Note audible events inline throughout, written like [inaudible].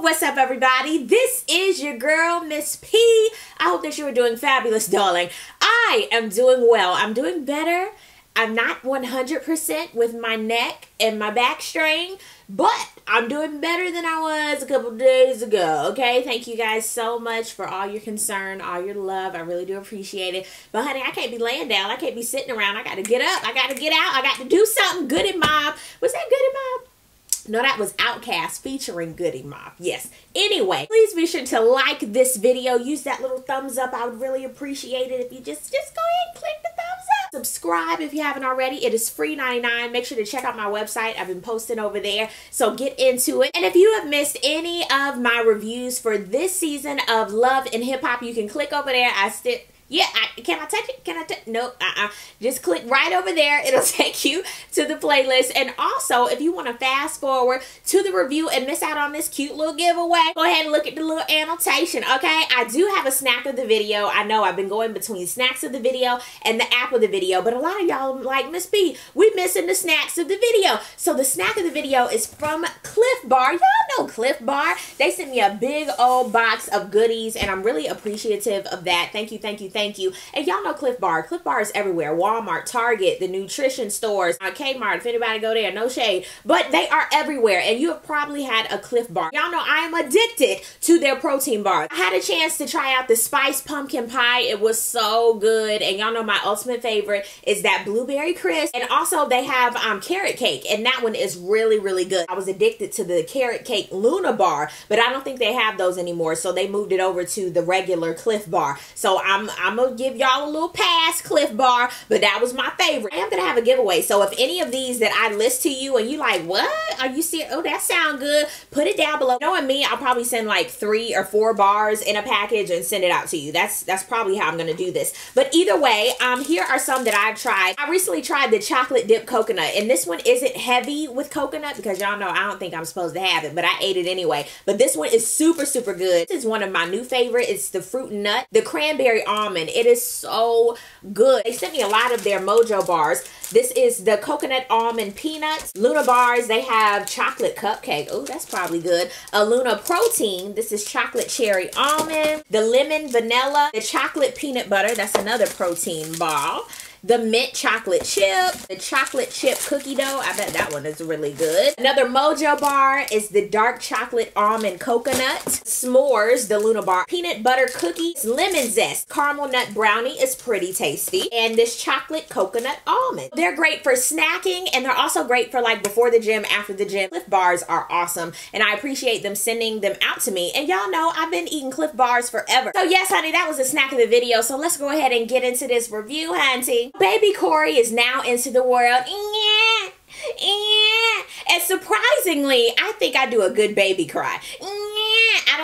what's up, everybody? This is your girl, Miss P. I hope that you are doing fabulous, darling. I am doing well. I'm doing better. I'm not 100% with my neck and my back strain, but I'm doing better than I was a couple days ago. Okay, thank you guys so much for all your concern, all your love. I really do appreciate it. But honey, I can't be laying down. I can't be sitting around. I got to get up. I got to get out. I got to do something. Goodie Mob. Was that Goodie Mob? No, that was OutKast featuring Goodie Mob. Yes. Anyway, please be sure to like this video. Use that little thumbs up. I would really appreciate it if you just just go ahead and click the thumbs up. Subscribe if you haven't already. It is free 99. Make sure to check out my website. I've been posting over there. So get into it. And if you have missed any of my reviews for this season of Love and Hip Hop, you can click over there. I still yeah, I, can I touch it? Can I touch? No, uh-uh. Just click right over there. It'll [laughs] take you to the playlist. And also, if you want to fast forward to the review and miss out on this cute little giveaway, go ahead and look at the little annotation, okay? I do have a snack of the video. I know I've been going between snacks of the video and the app of the video, but a lot of y'all like, Miss P, we missing the snacks of the video. So the snack of the video is from Clif Bar. Y'all know Clif Bar. They sent me a big old box of goodies, and I'm really appreciative of that. Thank you, thank you, thank you. And y'all know Clif Bar. Clif Bar is everywhere. Walmart, Target, the nutrition stores, uh, Kmart, if anybody go there, no shade. But they are everywhere. And you have probably had a Clif Bar. Y'all know I am addicted to their protein bar. I had a chance to try out the spice pumpkin pie. It was so good. And y'all know my ultimate favorite is that blueberry crisp. And also they have um, carrot cake. And that one is really, really good. I was addicted to the carrot cake Luna bar. But I don't think they have those anymore. So they moved it over to the regular Clif Bar. So I'm I'm gonna give y'all a little pass, Clif Bar, but that was my favorite. I am gonna have a giveaway. So if any of these that I list to you and you like, what? Are you seeing? Oh, that sound good. Put it down below. Knowing me, I'll probably send like three or four bars in a package and send it out to you. That's that's probably how I'm gonna do this. But either way, um, here are some that I've tried. I recently tried the chocolate dip coconut, and this one isn't heavy with coconut because y'all know I don't think I'm supposed to have it, but I ate it anyway. But this one is super, super good. This is one of my new favorite. It's the fruit nut, the cranberry almond It is so good. They sent me a lot of their Mojo bars. This is the coconut almond peanuts. Luna bars, they have chocolate cupcake. Oh, that's probably good. A Luna protein. This is chocolate cherry almond. The lemon vanilla. The chocolate peanut butter. That's another protein bar the mint chocolate chip, the chocolate chip cookie dough. I bet that one is really good. Another Mojo bar is the dark chocolate almond coconut. S'mores, the Luna bar. Peanut butter cookies, lemon zest. Caramel nut brownie is pretty tasty. And this chocolate coconut almond. They're great for snacking and they're also great for like before the gym, after the gym. Clif bars are awesome and I appreciate them sending them out to me. And y'all know I've been eating Clif bars forever. So yes, honey, that was a snack of the video. So let's go ahead and get into this review, hunty. Baby Corey is now into the world. And surprisingly, I think I do a good baby cry. I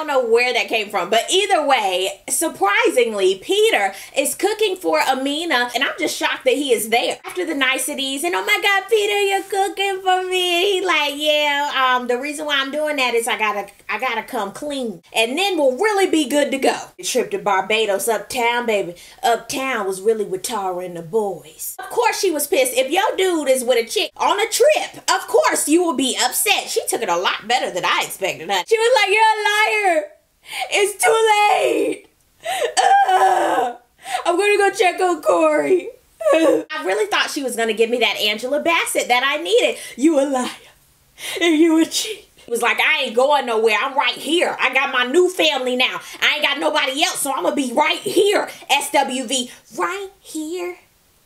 don't know where that came from, but either way, surprisingly, Peter is cooking for Amina, and I'm just shocked that he is there. After the niceties, and oh my God, Peter, you're cooking for me. He like, yeah, um, the reason why I'm doing that is I gotta, I gotta come clean, and then we'll really be good to go. The trip to Barbados, uptown, baby, uptown was really with Tara and the boys. Of course, she was pissed. If your dude is with a chick on a trip, of course you will be upset. She took it a lot better than I expected. Huh? She was like, "You're a liar. It's too late. Uh, I'm gonna go check on Corey." I really thought she was gonna give me that Angela Bassett that I needed. You a liar. And you a cheat. He was like, I ain't going nowhere. I'm right here. I got my new family now. I ain't got nobody else, so I'm gonna be right here. SWV. Right here.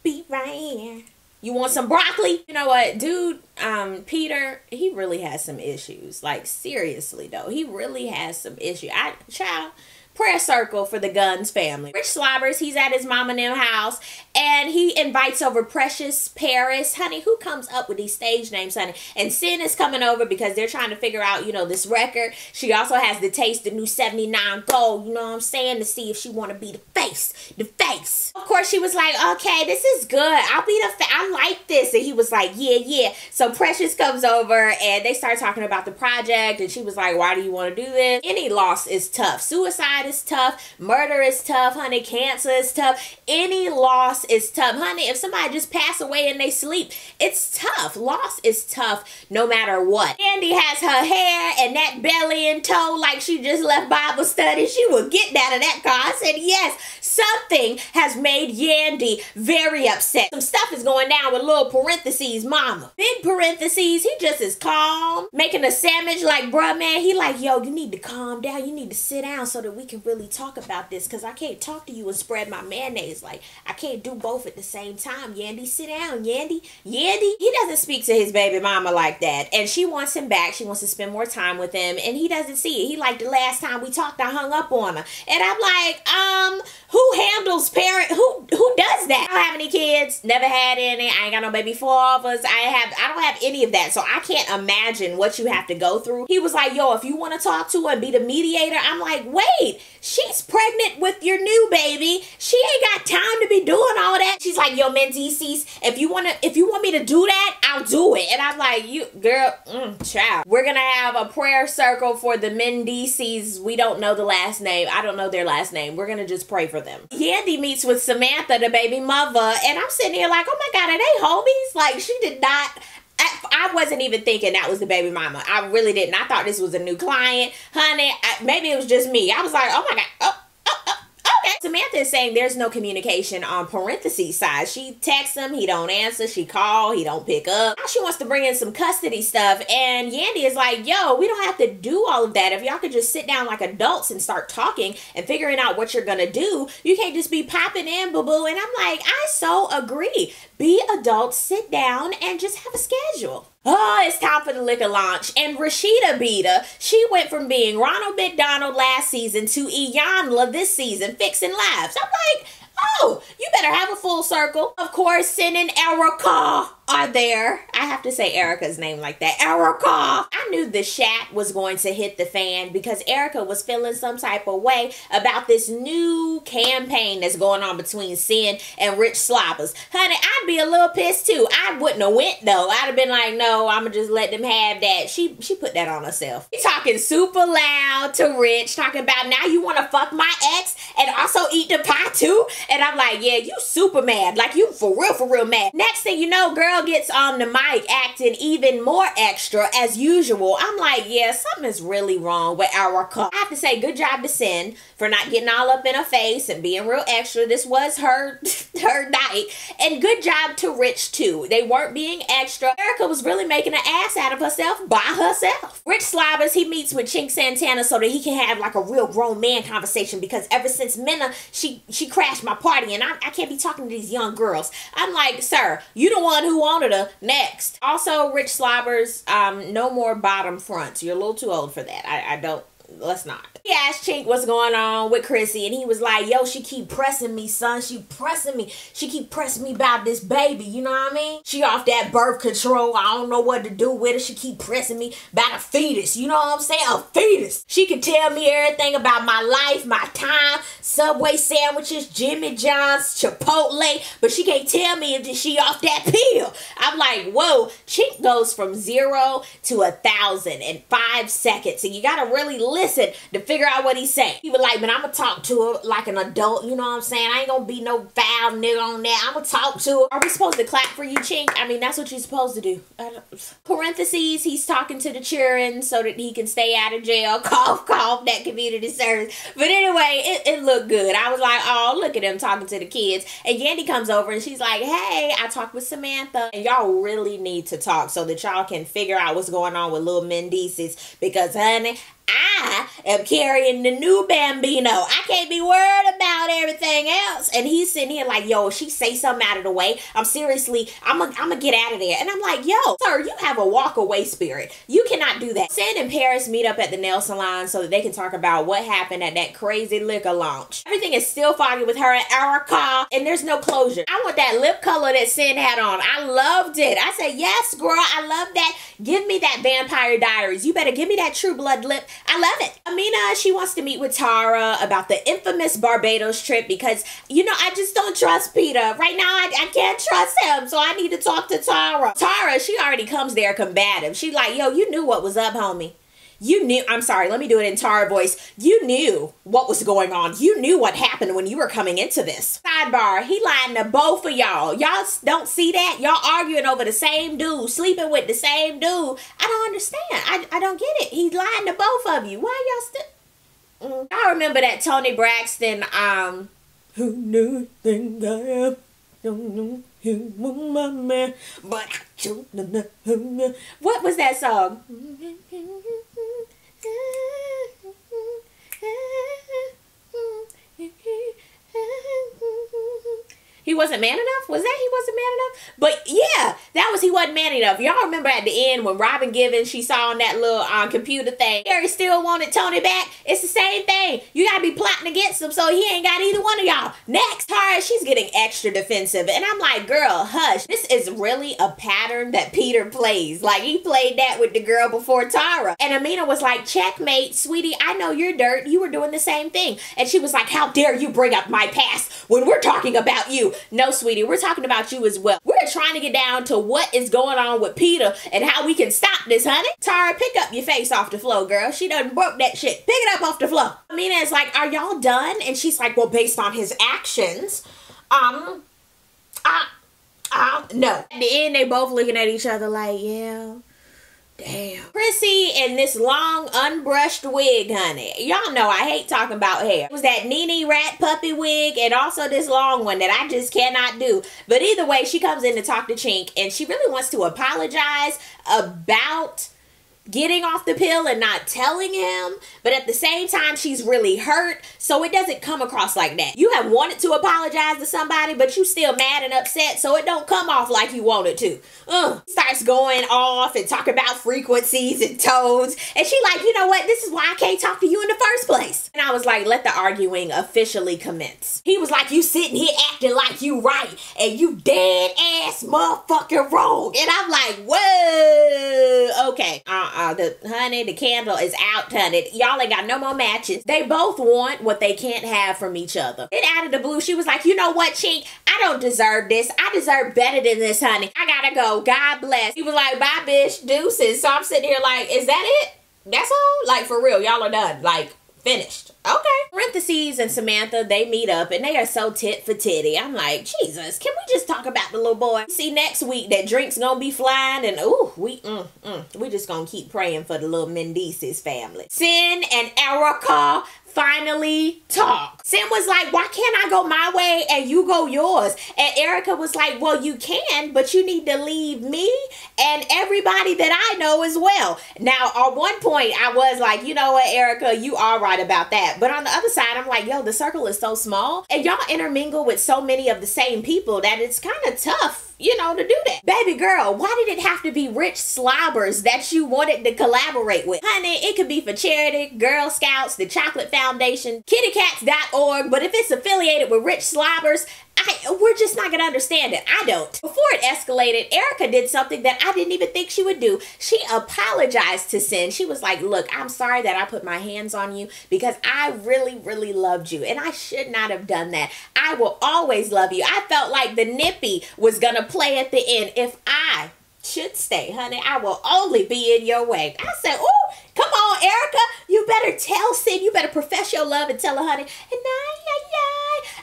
Be right here. You want some broccoli? You know what, dude, um, Peter, he really has some issues. Like, seriously, though. He really has some issue. I, child, prayer circle for the Gunz family. Rich Slobbers, he's at his mom and them house, and he invites over Precious Paris. Honey, who comes up with these stage names, honey? And Cyn is coming over because they're trying to figure out, you know, this record. She also has the taste, the new 79 gold, you know what I'm saying, to see if she want to be the face, the face. Of course, she was like, okay, this is good. I'll be the, I like this. And he was like, yeah, yeah. So Precious comes over, and they start talking about the project, and she was like, why do you want to do this? Any loss is tough. Suicide is tough. Murder is tough, honey. Cancer is tough. Any loss is tough. Honey, if somebody just pass away and they sleep, it's tough. Loss is tough no matter what. Yandy has her hair and that belly and toe like she just left Bible study. She will get out of that car. I said, yes, something has made Yandy very upset. Some stuff is going down with little Mendeecees mama. Big Mendeecees, he just is calm, making a sandwich like, bruh, man, he like, yo, you need to calm down. You need to sit down so that we can really talk about this because I can't talk to you and spread my mayonnaise. Like, I can't do both at the same time. Yandy, sit down. Yandy, Yandy. He doesn't speak to his baby mama like that. And she wants him back. She wants to spend more time with him. And he doesn't see it. He like, the last time we talked, I hung up on her. And I'm like, um, who handles parent? Who who does that? I don't have any kids. Never had any. I ain't got no baby fathers. I have. I don't have any of that. So I can't imagine what you have to go through. He was like, yo, if you want to talk to her and be the mediator, I'm like, wait, she's pregnant with your new baby. She ain't got time to be doing all that. She's like, yo, Mendeecees, if you wanna, if you want me to do that, I'll do it. And I'm like, you girl, mm, child. We're gonna have a prayer circle for the Mendeecees. We don't know the last name. I don't know their last name. We're gonna just pray for them. Yandy meets with Samantha, the baby mother, and I'm sitting here like, oh my god, are they homies? Like she did not. I, wasn't even thinking that was the baby mama. I really didn't. I thought this was a new client, honey. I, maybe it was just me. I was like, oh my god, oh, Okay. Samantha is saying there's no communication on Mendeecees side. She texts him, he don't answer. She call, he don't pick up. Now she wants to bring in some custody stuff, and Yandy is like, "Yo, we don't have to do all of that. If y'all could just sit down like adults and start talking and figuring out what you're gonna do, you can't just be popping in, boo boo." And I'm like, I so agree. Be adults, sit down, and just have a schedule. Oh, it's time for the liquor launch. And Rashida Beta, she went from being Ronald McDonald last season to Iyanla this season, fixing lives. I'm like, oh, you better have a full circle. Of course, Cyn and Erica are there. I have to say Erica's name like that. Erica. I knew the shat was going to hit the fan because Erica was feeling some type of way about this new campaign that's going on between Cyn and Rich Slobbers. Honey, I'd be a little pissed too. I wouldn't have went though. I'd have been like, no, I'ma just let them have that. She she put that on herself. She talking super loud to Rich, talking about now you wanna fuck my ex and also eat the pie too. And I'm like, yeah, you super mad. Like you for real, for real mad. Next thing you know, girl, girl gets on the mic acting even more extra as usual. I'm like, yeah, something is really wrong with our I have to say, good job to Cyn for not getting all up in her face and being real extra. This was her [laughs] her night. And good job to Rich too. They weren't being extra. Erica was really making an ass out of herself by herself. Rich Slobbers, he meets with Chink Santana so that he can have like a real grown man conversation because ever since Mena, she she crashed my party and I, I can't be talking to these young girls. I'm like, sir, you the one who wanted her next. Also, Rich Slobbers, um, no more bottom fronts. You're a little too old for that. I, I don't let's not. He asked Chink what's going on with Chrissy, and he was like, yo, she keep pressing me, son. She pressing me. She keep pressing me about this baby, you know what I mean? She off that birth control. I don't know what to do with her. She keep pressing me about a fetus, you know what I'm saying? A fetus. She can tell me everything about my life, my time, Subway sandwiches, Jimmy John's, Chipotle, but she can't tell me if she off that pill. I'm like, whoa, Chink goes from zero to a thousand in five seconds, and you gotta really listen to figure out what he's saying. He was like, man, I'm gonna talk to her like an adult, you know what I'm saying? I ain't gonna be no foul nigga on that. I'm gonna talk to her. Are we supposed to clap for you, Chink? I mean, that's what you're supposed to do. Mendeecees, he's talking to the children so that he can stay out of jail. [laughs] Cough, cough, that community service. But anyway, it, it looked good. I was like, oh, look at him talking to the kids. And Yandy comes over and she's like, hey, I talked with Samantha. And y'all really need to talk so that y'all can figure out what's going on with little Mendeecees. Because, honey, I am carrying the new Bambino. I can't be worried about everything else. And he's sitting here like, yo, she say something out of the way. I'm seriously, I'm gonna I'm get out of there. And I'm like, yo, sir, you have a walk away spirit. You cannot do that. Cyn and Paris meet up at the nail salon so that they can talk about what happened at that crazy liquor launch. Everything is still foggy with her and Erica, and there's no closure. I want that lip color that Cyn had on. I loved it. I said, yes, girl, I love that. Give me that Vampire Diaries. You better give me that True Blood lip. I love it. Amina, she wants to meet with Tara about the infamous Barbados trip because, you know, I just don't trust Peter. Right now, I, I can't trust him, so I need to talk to Tara. Tara, she already comes there combative. She like, yo, you knew what was up, homie. You knew, I'm sorry, let me do it in Tara voice. You knew what was going on. You knew what happened when you were coming into this. Sidebar, he lying to both of y'all. Y'all don't see that? Y'all arguing over the same dude, sleeping with the same dude. I don't understand. I, I don't get it. He's lying to both of you. Why y'all still. Mm. I remember that Toni Braxton, um, who knew think I am? Don't know my man, but I don't know. What was that song? He wasn't man enough? Was that he wasn't man enough? But yeah, that was he wasn't man enough. Y'all remember at the end when Robin Givens she saw on that little um, computer thing, Harry still wanted Tony back. It's the same thing. You gotta be plotting against him, so he ain't got either one of y'all. Next, Tara, she's getting extra defensive, and I'm like, girl, hush. This is really a pattern that Peter plays. Like he played that with the girl before Tara, and Amina was like, checkmate, sweetie. I know you're dirt. You were doing the same thing, and she was like, how dare you bring up my past when we're talking about you? No, sweetie, we're talking about you as well. We're trying to get down to what is going on with Peter and how we can stop this, honey. Tara, pick up your face off the floor, girl. She done broke that shit. Pick it up off the floor. Amina is like, are y'all done? And she's like, well, based on his actions, um, uh, uh, no. At the end, they both looking at each other like, yeah, Damn. Chrissy in this long unbrushed wig, honey. Y'all know I hate talking about hair. It was that Nene rat puppy wig and also this long one that I just cannot do. But either way, she comes in to talk to Chink and she really wants to apologize about getting off the pill and not telling him, but at the same time, she's really hurt. So it doesn't come across like that. You have wanted to apologize to somebody, but you still mad and upset, so it don't come off like you wanted to. Ugh. Starts going off and talking about frequencies and tones. And she like, you know what? This is why I can't talk to you in the first place. And I was like, let the arguing officially commence. He was like, you sitting here acting like you right and you dead ass motherfucking wrong. And I'm like, whoa, okay. Uh uh, the honey, the candle is out, honey. Y'all ain't got no more matches. They both want what they can't have from each other. Then out of the blue, she was like, you know what, Chink? I don't deserve this. I deserve better than this, honey. I gotta go. God bless. He was like, bye, bitch, deuces. So I'm sitting here like, is that it? That's all? Like, for real, y'all are done. Like, finished. Okay. Mendeecees and Samantha, they meet up and they are so tit for titty. I'm like, Jesus, can we just talk about the little boy? See next week that drink's gonna be flying and ooh, we mm, mm, we just gonna keep praying for the little Mendeecees family. Cyn and Erica finally talk. Cyn was like, why can't I go my way and you go yours? And Erica was like, well, you can, but you need to leave me and everybody that I know as well. Now, at one point, I was like, you know what, Erica, you are right about that. But on the other side, I'm like, yo, the circle is so small and y'all intermingle with so many of the same people that it's kind of tough you know, to do that. Baby girl, why did it have to be rich slobbers that you wanted to collaborate with? Honey, it could be for charity, Girl Scouts, the Chocolate Foundation, kittycats.org, but if it's affiliated with rich slobbers, I, we're just not gonna understand it. I don't. Before it escalated, Erica did something that I didn't even think she would do. She apologized to Cyn. She was like, Look, I'm sorry that I put my hands on you because I really, really loved you. And I should not have done that. I will always love you. I felt like the nippy was gonna play at the end if I should stay, honey. I will only be in your way. I said, Oh, come on, Erica. You better tell Cyn. You better profess your love and tell her, honey. And I, yeah, yeah.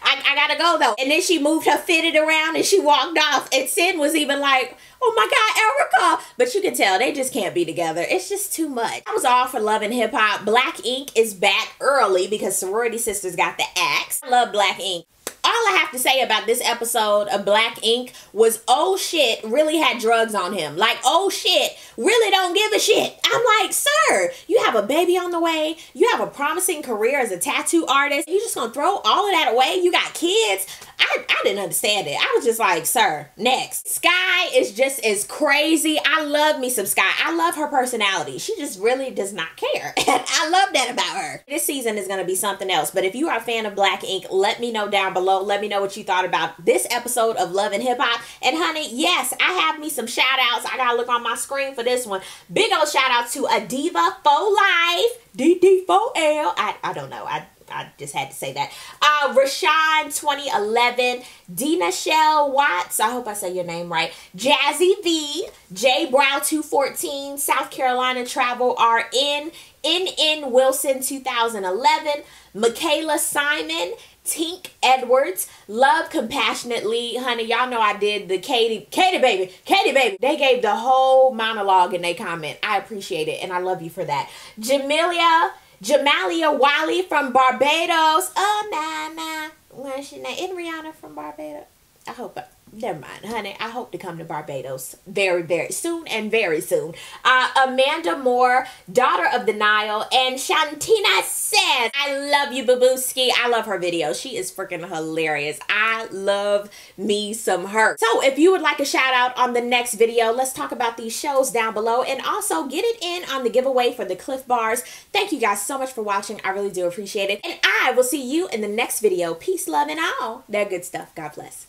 I, I gotta go though. And then she moved her fitted around and she walked off. And Cyn was even like, oh my God, Erica. But you can tell they just can't be together. It's just too much. I was all for Love Hip Hop. Black Ink is back early because Sorority Sisters got the axe. I love Black Ink I have to say about this episode of Black Ink was oh shit really had drugs on him. Like oh shit really don't give a shit. I'm like, sir, you have a baby on the way. You have a promising career as a tattoo artist. You just gonna throw all of that away? You got kids. I, I didn't understand it. I was just like, sir, next. Sky is just as crazy. I love me some Sky. I love her personality. She just really does not care. [laughs] And I love that about her. This season is going to be something else. But if you are a fan of Black Ink, let me know down below. Let me know what you thought about this episode of Love and Hip Hop. And honey, yes, I have me some shout outs. I got to look on my screen for this one. Big old shout out to Adiva for Life. DD4L. I, I don't know. I I just had to say that. Uh, Rashawn 2011, Dina Shell Watts, I hope I say your name right. Jazzy V, J Brow 214, South Carolina Travel RN, NN Wilson 2011, Michaela Simon, Tink Edwards, Love Compassionately. Honey, y'all know I did the Katie, Katie baby, Katie baby. They gave the whole monologue in their comment. I appreciate it and I love you for that. Jamelia, Jamalia Wiley from Barbados. Oh, nah, nah. Where's she name? Isn't Rihanna from Barbados? I hope never mind, honey. I hope to come to Barbados very, very soon and very soon. Uh, Amanda Moore, daughter of the Nile, and Shantina says, I love you, Babuski. I love her video. She is freaking hilarious. I love me some her. So if you would like a shout out on the next video, let's talk about these shows down below and also get it in on the giveaway for the Clif Bars. Thank you guys so much for watching. I really do appreciate it. And I will see you in the next video. Peace, love, and all. That good stuff. God bless.